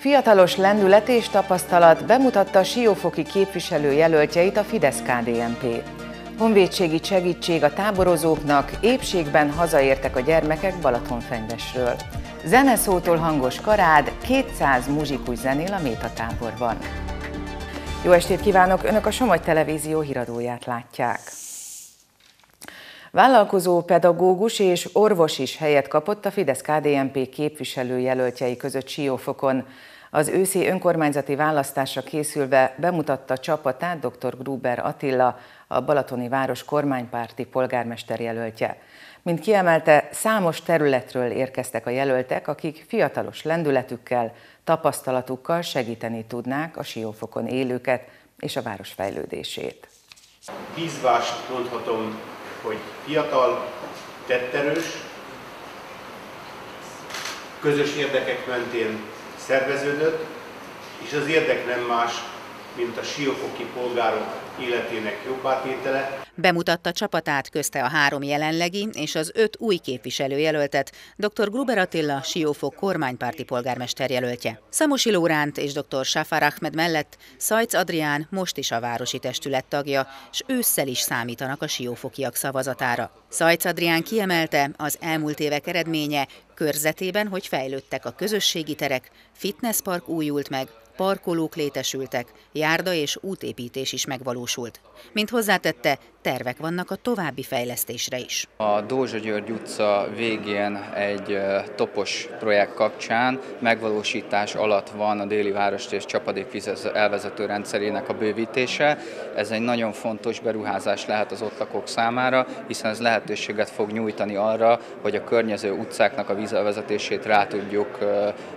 Fiatalos lendület és tapasztalat bemutatta a siófoki képviselő jelöltjeit a Fidesz-KDNP. Honvédségi segítség a táborozóknak, épségben hazaértek a gyermekek Balatonfenyvesről. Zeneszótól hangos karád, 200 muzsikus zenél a Méta táborban. Jó estét kívánok! Önök a Somogy Televízió híradóját látják. Vállalkozó pedagógus és orvos is helyet kapott a Fidesz-KDNP képviselőjelöltjei között Siófokon. Az őszi önkormányzati választásra készülve bemutatta csapatát dr. Gruber Attila, a Balatoni város kormánypárti polgármester jelöltje. Mint kiemelte, számos területről érkeztek a jelöltek, akik fiatalos lendületükkel, tapasztalatukkal segíteni tudnák a Siófokon élőket és a város fejlődését. Bízvást mondhatom, hogy fiatal, tetterős, közös érdekek mentén szerveződött, és az érdek nem más, mint a siófoki polgárok életének jobbátétele. Bemutatta csapatát közte a három jelenlegi és az öt új képviselőjelöltet, dr. Gruber Attila, Siófok kormánypárti polgármester jelöltje. Szamosi Lóránt és dr. Safar Ahmed mellett Szajc Adrián most is a városi testület tagja, és ősszel is számítanak a siófokiak szavazatára. Szajc Adrián kiemelte, az elmúlt évek eredménye körzetében, hogy fejlődtek a közösségi terek, fitnesspark újult meg, parkolók létesültek, járda és útépítés is megvalósult. Mint hozzátette, tervek vannak a további fejlesztésre is. A Dózsa György utca végén egy topos projekt kapcsán megvalósítás alatt van a déli és csapadékvíz elvezető rendszerének a bővítése. Ez egy nagyon fontos beruházás lehet az ott lakók számára, hiszen ez lehetőséget fog nyújtani arra, hogy a környező utcáknak a vízelvezetését rá tudjuk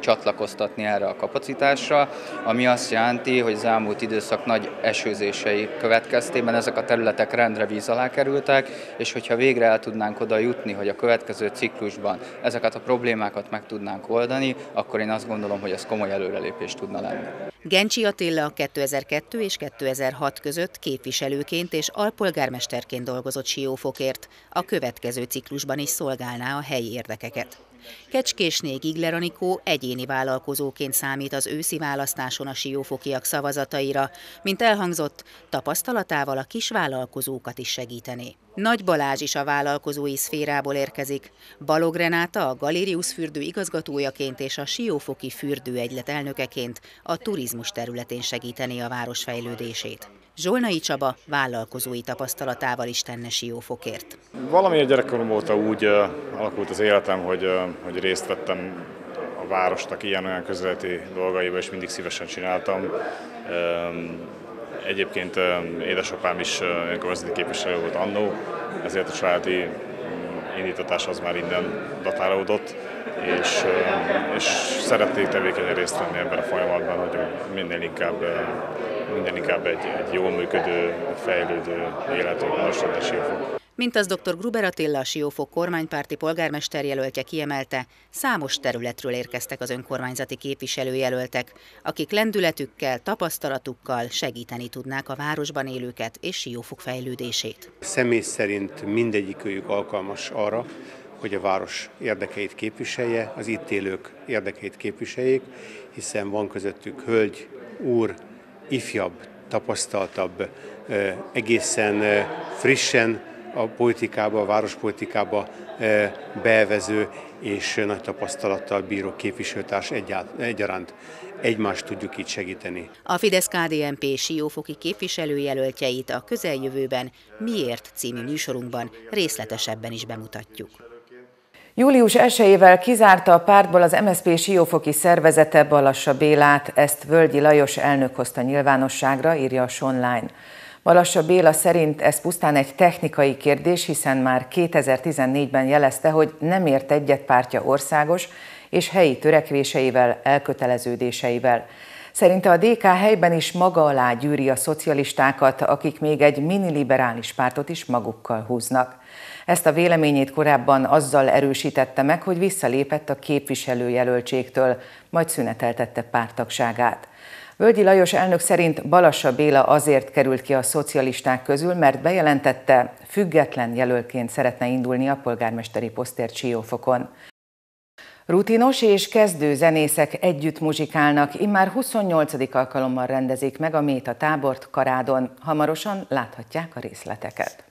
csatlakoztatni erre a kapacitásra, ami azt jelenti, hogy az elmúlt időszak nagy esőzései következtében ezek a területek rendre víz alá kerültek, és hogyha végre el tudnánk oda jutni, hogy a következő ciklusban ezeket a problémákat meg tudnánk oldani, akkor én azt gondolom, hogy ez komoly előrelépés tudna lenni. Gencsi Attila 2002 és 2006 között képviselőként és alpolgármesterként dolgozott Siófokért, a következő ciklusban is szolgálná a helyi érdekeket. Kecskésné Gigler Anikó egyéni vállalkozóként számít az őszi választáson a siófokiak szavazataira, mint elhangzott, tapasztalatával a kis vállalkozókat is segítené. Nagy Balázs is a vállalkozói szférából érkezik. Balog Renáta a Galérius fürdő igazgatójaként és a Siófoki fürdőegylet elnökeként a turizmus területén segíteni a város fejlődését. Zsolnai Csaba vállalkozói tapasztalatával is tenne Siófokért. Valami gyerekkorom óta úgy alakult az életem, hogy, hogy részt vettem a városnak ilyen-olyan közéleti dolgaiba, és mindig szívesen csináltam. Egyébként édesapám is önkormányzati képviselő volt annó, ezért a családi indítatás az már innen datálódott, és, és szeretnék tevékenyen részt venni ebben a folyamatban, hogy minél inkább minden inkább egy, egy jól működő, fejlődő életű a Siófok. Mint az dr. Gruber Attila, a Siófok kormánypárti polgármester jelöltje kiemelte, számos területről érkeztek az önkormányzati képviselőjelöltek, akik lendületükkel, tapasztalatukkal segíteni tudnák a városban élőket és Siófok fejlődését. Személy szerint mindegyikőjük alkalmas arra, hogy a város érdekeit képviselje, az itt élők érdekeit képviseljék, hiszen van közöttük hölgy, úr, ifjabb, tapasztaltabb, egészen frissen a politikába, a várospolitikába bevező és nagy tapasztalattal bíró képviselőtárs egyaránt egymást tudjuk így segíteni. A Fidesz-KDNP Siófoki képviselőjelöltjeit a közeljövőben Miért című műsorunkban részletesebben is bemutatjuk. Július 1-ével kizárta a pártból az MSZP siófoki szervezete Balassa Bélát, ezt Völgyi Lajos elnök hozta nyilvánosságra, írja a Sonline. Balassa Béla szerint ez pusztán egy technikai kérdés, hiszen már 2014-ben jelezte, hogy nem ért egyet pártja országos és helyi törekvéseivel, elköteleződéseivel. Szerinte a DK helyben is maga alá gyűri a szocialistákat, akik még egy mini-liberális pártot is magukkal húznak. Ezt a véleményét korábban azzal erősítette meg, hogy visszalépett a képviselőjelöltségtől, majd szüneteltette pártagságát. Völgyi Lajos elnök szerint Balassa Béla azért került ki a szocialisták közül, mert bejelentette, független jelölként szeretne indulni a polgármesteri posztért Siófokon. Rutinos és kezdő zenészek együtt muzsikálnak, immár 28. alkalommal rendezik meg a Méta tábort Karádon. Hamarosan láthatják a részleteket.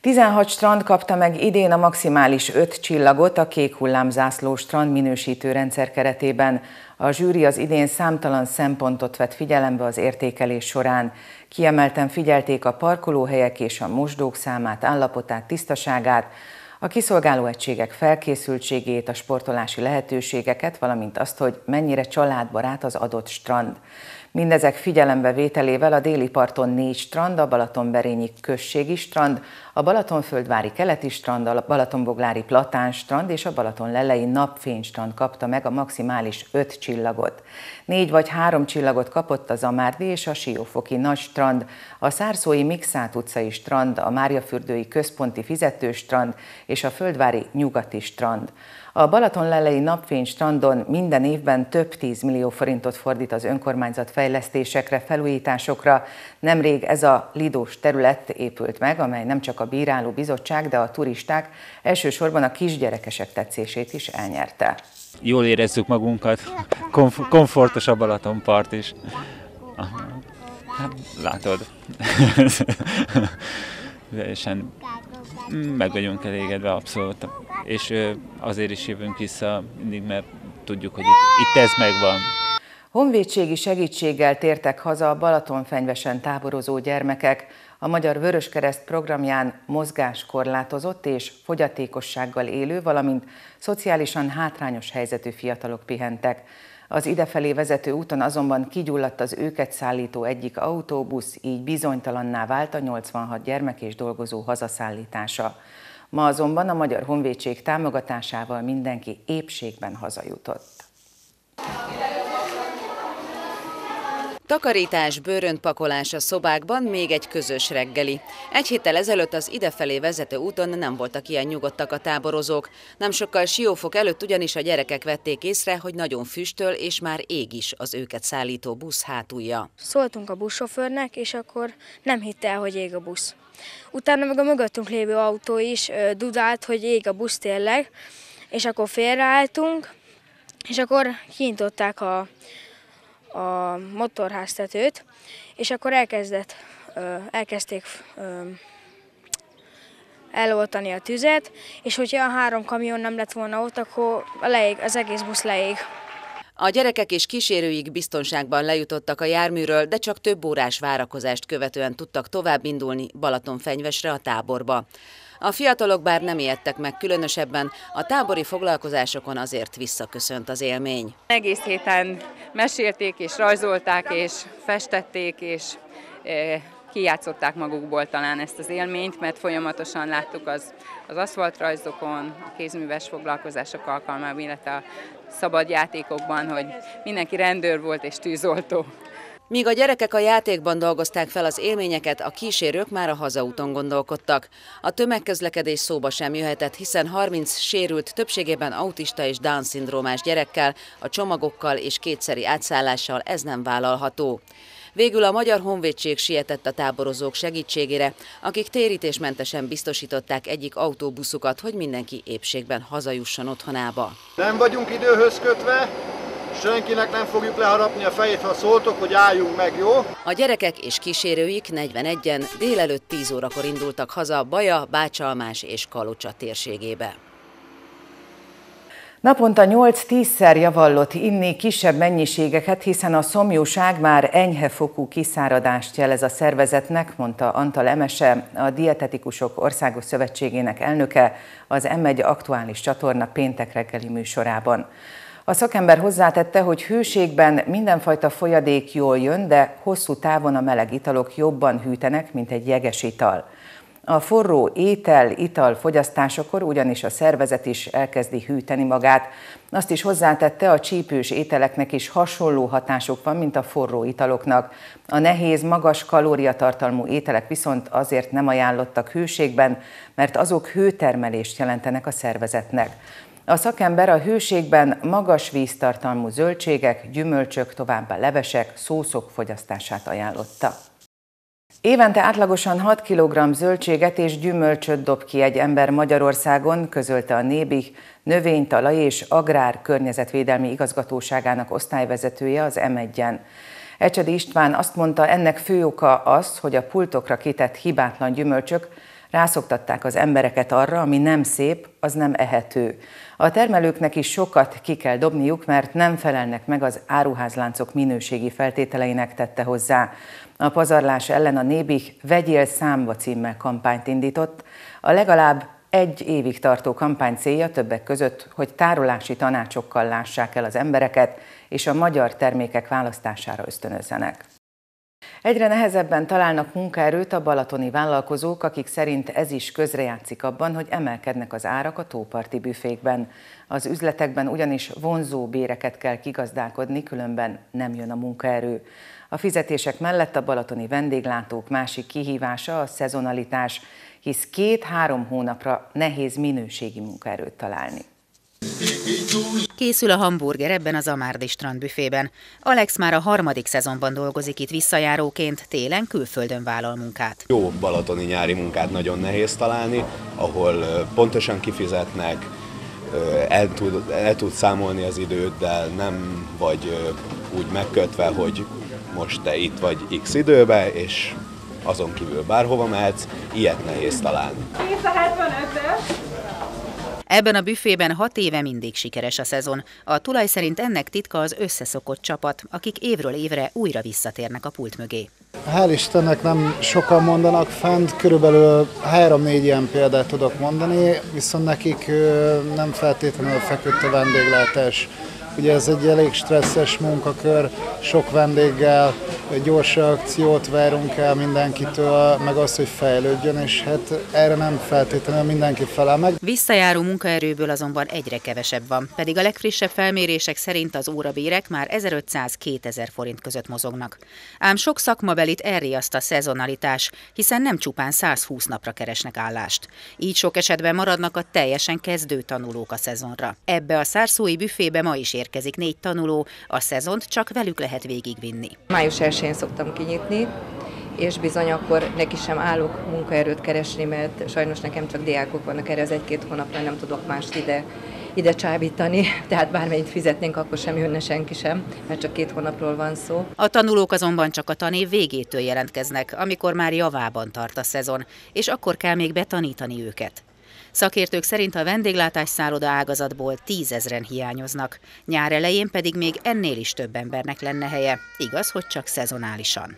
16 strand kapta meg idén a maximális 5 csillagot a kék hullámzászló strand minősítő rendszer keretében. A zsűri az idén számtalan szempontot vett figyelembe az értékelés során. Kiemelten figyelték a parkolóhelyek és a mosdók számát, állapotát, tisztaságát, a kiszolgáló egységek felkészültségét, a sportolási lehetőségeket, valamint azt, hogy mennyire családbarát az adott strand. Mindezek figyelembe vételével a déli parton négy strand, a Balatonberényi községi strand, a Balatonföldvári keleti strand, a Balatonboglári platán strand és a Balatonlelei napfénystrand kapta meg a maximális öt csillagot. Négy vagy három csillagot kapott az Amárdi és a Siófoki nagy strand, a Szárszói Mixát utcai strand, a Máriafürdői központi fizetőstrand és a Földvári nyugati strand. A Balatonlelei napfény strandon minden évben több 10 millió forintot fordít az önkormányzat fejlesztésekre, felújításokra. Nemrég ez a lidós terület épült meg, amely nem csak a bíráló bizottság, de a turisták, elsősorban a kisgyerekesek tetszését is elnyerte. Jól érezzük magunkat, komf- komfortos a Balatonpart is. Látod. Teljesen meg vagyunk elégedve abszolút. És azért is jövünk vissza mindig, mert tudjuk, hogy itt, itt ez megvan. Honvédségi segítséggel tértek haza a Balatonfenyvesen táborozó gyermekek. A Magyar Vöröskereszt programján mozgáskorlátozott és fogyatékossággal élő, valamint szociálisan hátrányos helyzetű fiatalok pihentek. Az idefelé vezető úton azonban kigyulladt az őket szállító egyik autóbusz, így bizonytalanná vált a 86 gyermek és dolgozó hazaszállítása. Ma azonban a Magyar Honvédség támogatásával mindenki épségben hazajutott. Takarítás, bőröntpakolás a szobákban, még egy közös reggeli. Egy héttel ezelőtt az idefelé vezető úton nem voltak ilyen nyugodtak a táborozók. Nem sokkal Siófok előtt ugyanis a gyerekek vették észre, hogy nagyon füstöl, és már ég is az őket szállító busz hátulja. Szóltunk a buszsofőrnek, és akkor nem hitte el, hogy ég a busz. Utána meg a mögöttünk lévő autó is dudált, hogy ég a busz tényleg, és akkor félreálltunk, és akkor kinyitották a a motorháztetőt, és akkor elkezdett, elkezdték eloltani a tüzet, és hogyha a három kamion nem lett volna ott, akkor leég, az egész busz leég. A gyerekek és kísérőik biztonságban lejutottak a járműről, de csak több órás várakozást követően tudtak tovább indulni Balatonfenyvesre a táborba. A fiatalok bár nem ijedtek meg különösebben, a tábori foglalkozásokon azért visszaköszönt az élmény. Egész héten mesélték és rajzolták és festették és e, kijátszották magukból talán ezt az élményt, mert folyamatosan láttuk az, az aszfaltrajzokon, a kézműves foglalkozások alkalmában, illetve a szabad játékokban, hogy mindenki rendőr volt és tűzoltó. Míg a gyerekek a játékban dolgozták fel az élményeket, a kísérők már a hazaúton gondolkodtak. A tömegközlekedés szóba sem jöhetett, hiszen 30 sérült, többségében autista és Down-szindrómás gyerekkel, a csomagokkal és kétszeri átszállással ez nem vállalható. Végül a Magyar Honvédség sietett a táborozók segítségére, akik térítésmentesen biztosították egyik autóbuszukat, hogy mindenki épségben hazajusson otthonába. Nem vagyunk időhöz kötve, senkinek nem fogjuk leharapni a fejét, ha szóltok, hogy álljunk meg, jó? A gyerekek és kísérőik 41-en délelőtt 10 órakor indultak haza Baja, Bácsalmás és Kalocsa térségébe. Naponta 8-10-szer javallott inni kisebb mennyiségeket, hiszen a szomjúság már enyhe fokú kiszáradást jelez a szervezetnek, mondta Antal Emese, a Dietetikusok Országos Szövetségének elnöke az M1 aktuális csatorna péntek reggeli műsorában. A szakember hozzátette, hogy hőségben mindenfajta folyadék jól jön, de hosszú távon a meleg italok jobban hűtenek, mint egy jeges ital. A forró étel, ital fogyasztásakor ugyanis a szervezet is elkezdi hűteni magát. Azt is hozzátette, a csípős ételeknek is hasonló hatásuk van, mint a forró italoknak. A nehéz, magas kalóriatartalmú ételek viszont azért nem ajánlottak hőségben, mert azok hőtermelést jelentenek a szervezetnek. A szakember a hőségben magas víztartalmú zöldségek, gyümölcsök, továbbá levesek, szószok fogyasztását ajánlotta. Évente átlagosan 6 kg zöldséget és gyümölcsöt dob ki egy ember Magyarországon, közölte a Nébih növénytalaj és agrár környezetvédelmi igazgatóságának osztályvezetője az M1-en. Ecsedi István azt mondta, ennek fő oka az, hogy a pultokra kitett hibátlan gyümölcsök rászoktatták az embereket arra, ami nem szép, az nem ehető. A termelőknek is sokat ki kell dobniuk, mert nem felelnek meg az áruházláncok minőségi feltételeinek tette hozzá. A pazarlás ellen a Nébih Vegyél számba címmel kampányt indított. A legalább egy évig tartó kampány célja többek között, hogy tárolási tanácsokkal lássák el az embereket, és a magyar termékek választására ösztönözzenek. Egyre nehezebben találnak munkaerőt a balatoni vállalkozók, akik szerint ez is közrejátszik abban, hogy emelkednek az árak a tóparti büfékben. Az üzletekben ugyanis vonzó béreket kell kigazdálkodni, különben nem jön a munkaerő. A fizetések mellett a balatoni vendéglátók másik kihívása a szezonalitás, hisz két-három hónapra nehéz minőségi munkaerőt találni. Készül a hamburger ebben az Amárdi strandbüfében. Alex már a harmadik szezonban dolgozik itt visszajáróként, télen külföldön vállal munkát. Jó balatoni nyári munkát nagyon nehéz találni, ahol pontosan kifizetnek, el tud, el tud számolni az időt, de nem vagy úgy megkötve, hogy most te itt vagy x időbe, és azon kívül bárhova mehetsz, ilyet nehéz találni. Kész a 75 Ebben a büfében hat éve mindig sikeres a szezon. A tulaj szerint ennek titka az összeszokott csapat, akik évről évre újra visszatérnek a pult mögé. Hál' Istennek nem sokan mondanak fent, körülbelül 3-4 ilyen példát tudok mondani, viszont nekik nem feltétlenül feküdt a vendéglátás Ugye ez egy elég stresszes munkakör, sok vendéggel, gyors reakciót várunk el mindenkitől, meg azt, hogy fejlődjön, és hát erre nem feltétlenül mindenki felel meg. Visszajáró munkaerőből azonban egyre kevesebb van, pedig a legfrissebb felmérések szerint az órabérek már 1500-2000 forint között mozognak. Ám sok szakmabelit elriaszt a szezonalitás, hiszen nem csupán 120 napra keresnek állást. Így sok esetben maradnak a teljesen kezdő tanulók a szezonra. Ebbe a szárszói büfébe ma is érkezik négy tanuló, a szezont csak velük lehet végigvinni. Május 1-én szoktam kinyitni, és bizony akkor neki sem állok munkaerőt keresni, mert sajnos nekem csak diákok vannak erre az egy-két hónapra, nem tudok mást ide ide csábítani, tehát bármennyit fizetnénk, akkor sem jönne senki sem, mert csak két hónapról van szó. A tanulók azonban csak a tanév végétől jelentkeznek, amikor már javában tart a szezon, és akkor kell még betanítani őket. Szakértők szerint a vendéglátás szálloda ágazatból tízezren hiányoznak, nyár elején pedig még ennél is több embernek lenne helye, igaz, hogy csak szezonálisan.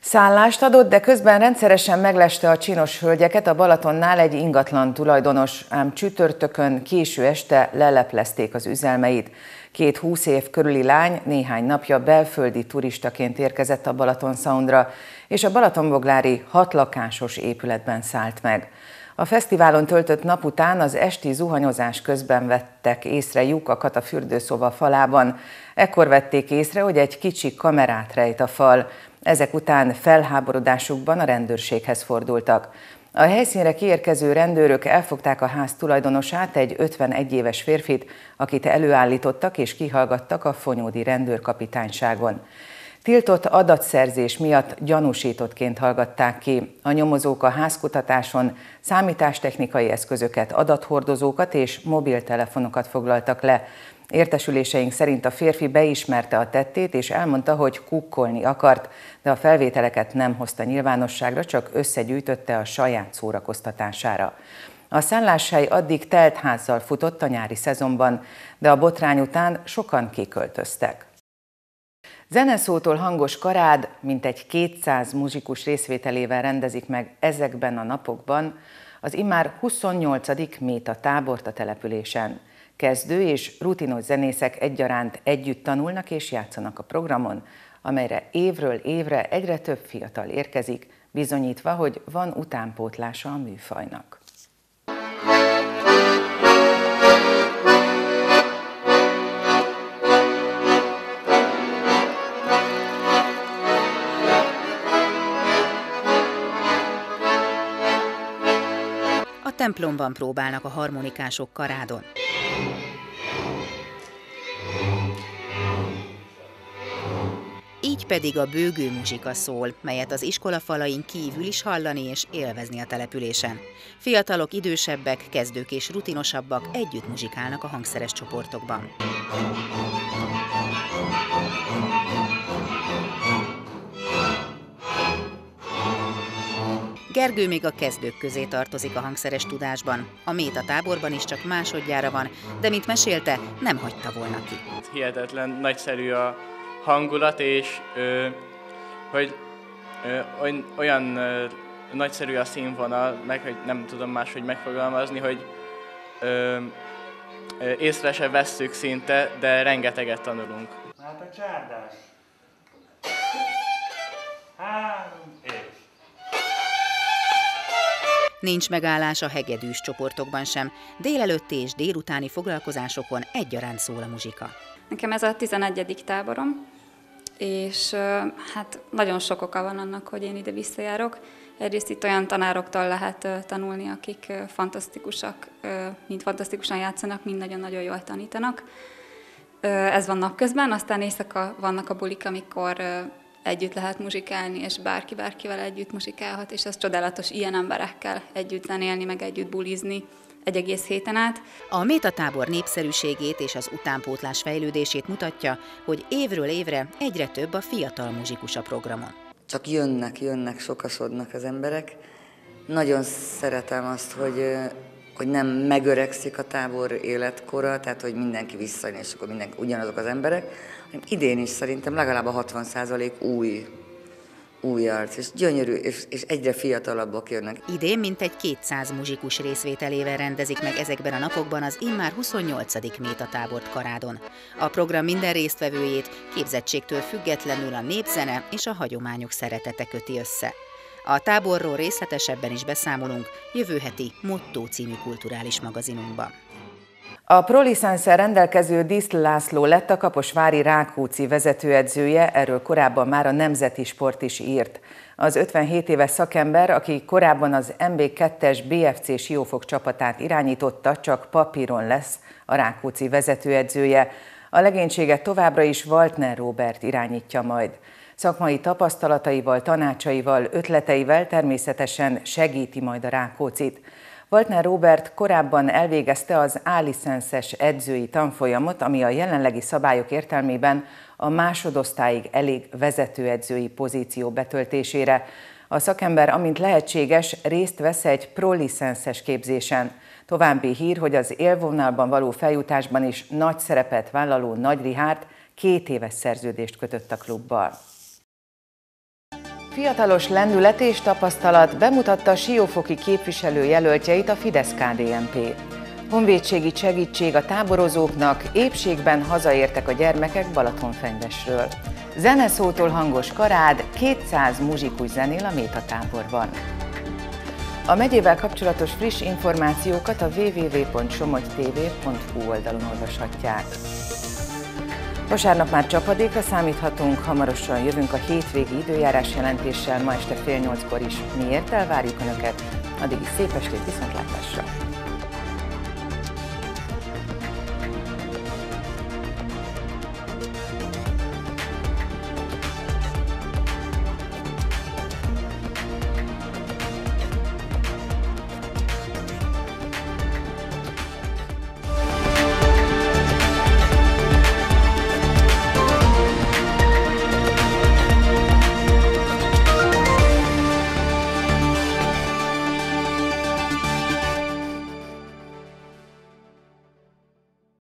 Szállást adott, de közben rendszeresen megleste a csinos hölgyeket a Balatonnál egy ingatlan tulajdonos, ám csütörtökön késő este leleplezték az üzelmeit. Két húsz év körüli lány néhány napja belföldi turistaként érkezett a Balaton Soundra, és a Balatonboglári hatlakásos épületben szállt meg. A fesztiválon töltött nap után az esti zuhanyozás közben vettek észre lyukakat a fürdőszoba falában. Ekkor vették észre, hogy egy kicsi kamerát rejt a fal. Ezek után felháborodásukban a rendőrséghez fordultak. A helyszínre kiérkező rendőrök elfogták a ház tulajdonosát, egy 51 éves férfit, akit előállítottak és kihallgattak a Fonyódi rendőrkapitányságon. Tiltott adatszerzés miatt gyanúsítottként hallgatták ki. A nyomozók a házkutatáson számítástechnikai eszközöket, adathordozókat és mobiltelefonokat foglaltak le. Értesüléseink szerint a férfi beismerte a tettét, és elmondta, hogy kukkolni akart, de a felvételeket nem hozta nyilvánosságra, csak összegyűjtötte a saját szórakoztatására. A szálláshely addig telt házzal futott a nyári szezonban, de a botrány után sokan kiköltöztek. Zeneszótól hangos karád, mint egy 200 muzsikus részvételével rendezik meg ezekben a napokban az immár 28. Méta tábort a településen. Kezdő és rutinos zenészek egyaránt együtt tanulnak és játszanak a programon, amelyre évről évre egyre több fiatal érkezik, bizonyítva, hogy van utánpótlása a műfajnak. Templomban próbálnak a harmonikások karádon. Így pedig a bőgő muzsika szól, melyet az iskola falain kívül is hallani és élvezni a településen. Fiatalok, idősebbek, kezdők és rutinosabbak együtt muzsikálnak a hangszeres csoportokban. Gergő még a kezdők közé tartozik a hangszeres tudásban. A Méta táborban is csak másodjára van, de mint mesélte, nem hagyta volna ki. Hihetetlen nagyszerű a hangulat, és ö, hogy ö, olyan ö, nagyszerű a színvonal, meg hogy nem tudom máshogy megfogalmazni, hogy ö, ö, észre se vesszük szinte, de rengeteget tanulunk. Hát a csárdás. Három Nincs megállás a hegedűs csoportokban sem. Délelőtti és délutáni foglalkozásokon egyaránt szól a muzsika. Nekem ez a 11. táborom, és hát nagyon sok oka van annak, hogy én ide visszajárok. Egyrészt itt olyan tanároktól lehet tanulni, akik fantasztikusak, mind fantasztikusan játszanak, mind nagyon-nagyon jól tanítanak. Ez van napközben, aztán éjszaka vannak a bulik, amikor együtt lehet muzsikálni, és bárki bárkivel együtt muzsikálhat, és ez csodálatos ilyen emberekkel együtt zenélni, meg együtt bulizni egy egész héten át. A métatábor népszerűségét és az utánpótlás fejlődését mutatja, hogy évről évre egyre több a fiatal muzsikus a programon. Csak jönnek, jönnek, sokasodnak az emberek. Nagyon szeretem azt, hogy hogy nem megöregszik a tábor életkora, tehát hogy mindenki visszajön, és akkor mindenki ugyanazok az emberek, hanem idén is szerintem legalább a 60% új új arc, és gyönyörű, és, és egyre fiatalabbak jönnek. Idén mintegy 200 muzsikus részvételével rendezik meg ezekben a napokban az immár 28. métatábort Karádon. A program minden résztvevőjét képzettségtől függetlenül a népzene és a hagyományok szeretete köti össze. A táborról részletesebben is beszámolunk jövő heti Motto című kulturális magazinunkban. A prolicenszer rendelkező Diszl László lett a Kaposvári Rákóczi vezetőedzője, erről korábban már a Nemzeti Sport is írt. Az 57 éves szakember, aki korábban az MB2-es BFC Siófok csapatát irányította, csak papíron lesz a Rákóczi vezetőedzője. A legénységet továbbra is Waltner Robert irányítja majd. Szakmai tapasztalataival, tanácsaival, ötleteivel természetesen segíti majd a Rákócit. Waltner Robert korábban elvégezte az álicenszes edzői tanfolyamot, ami a jelenlegi szabályok értelmében a másodosztályig elég vezetőedzői pozíció betöltésére. A szakember, amint lehetséges, részt vesz egy prolicenszes képzésen. További hír, hogy az élvonalban való feljutásban is nagy szerepet vállaló Nagy Rihárd két éves szerződést kötött a klubbal. Fiatalos lendület és tapasztalat bemutatta a siófoki képviselő jelöltjeit a Fidesz-KDNP. Honvédségi segítség a táborozóknak, épségben hazaértek a gyermekek Balatonfenyvesről. Zeneszótól hangos karád, 200 muzsikus zenél a Méta táborban. A megyével kapcsolatos friss információkat a www.somogytv.hu oldalon olvashatják. Vasárnap már csapadékra számíthatunk, hamarosan jövünk a hétvégi időjárás jelentéssel, ma este fél nyolckor is. Miért elvárjuk Önöket? Addig is szép estét, viszontlátásra!